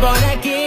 por aquí